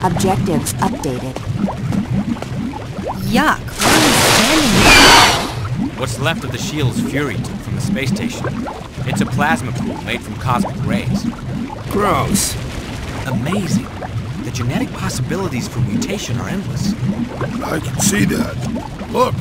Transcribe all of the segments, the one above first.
Objectives updated. Yuck. Why are we standing here? What's left of the shield's Fury tube from the space station. It's a plasma pool made from cosmic rays. Gross. Amazing. The genetic possibilities for mutation are endless. I can see that. Look.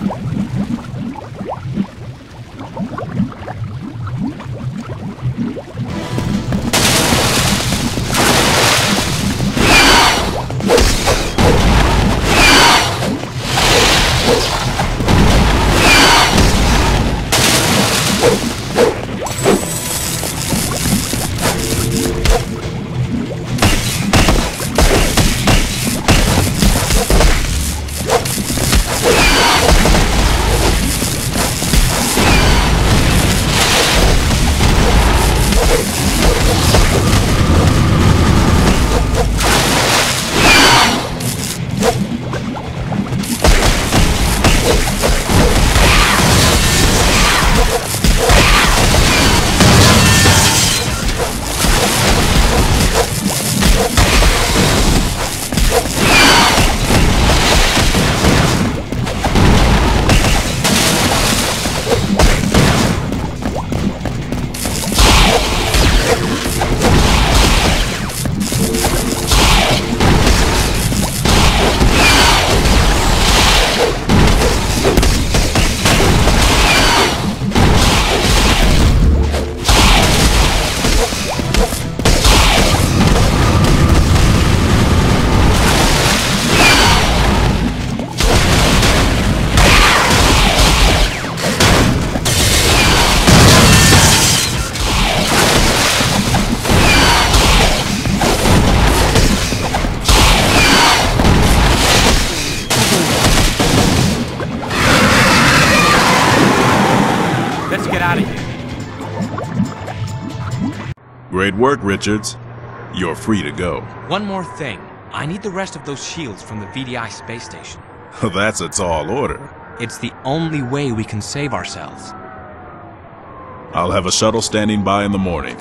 Out of here. Great work, Richards. You're free to go. One more thing. I need the rest of those shields from the VDI space station. That's a tall order. It's the only way we can save ourselves. I'll have a shuttle standing by in the morning.